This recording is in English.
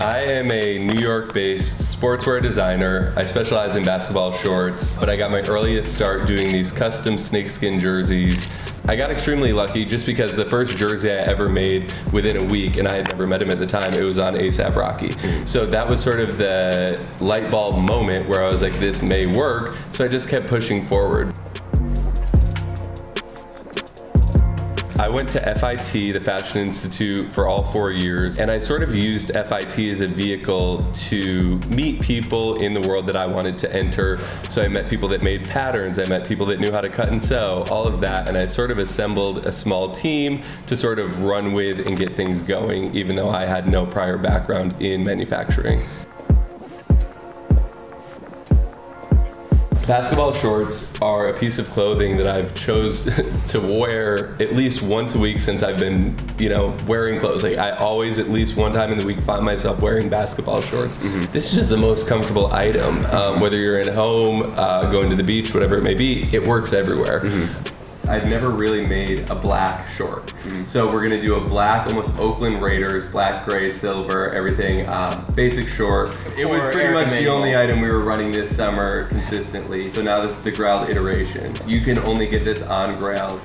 I am a New York based sportswear designer. I specialize in basketball shorts, but I got my earliest start doing these custom snakeskin jerseys. I got extremely lucky just because the first jersey I ever made within a week, and I had never met him at the time, it was on ASAP Rocky. So that was sort of the light bulb moment where I was like, this may work. So I just kept pushing forward. I went to FIT, the Fashion Institute, for all four years, and I sort of used FIT as a vehicle to meet people in the world that I wanted to enter. So I met people that made patterns, I met people that knew how to cut and sew, all of that, and I sort of assembled a small team to sort of run with and get things going, even though I had no prior background in manufacturing. Basketball shorts are a piece of clothing that I've chose to wear at least once a week since I've been, you know, wearing clothes. Like I always, at least one time in the week, find myself wearing basketball shorts. Mm-hmm. This is just the most comfortable item. Um, whether you're in home, uh, going to the beach, whatever it may be, it works everywhere. Mm-hmm. I've never really made a black short. Mm-hmm. So we're gonna do a black, almost Oakland Raiders, black, gray, silver, everything, um, basic short. It was pretty much the only item we were running this summer consistently. So now this is the Grailed iteration. You can only get this on Grailed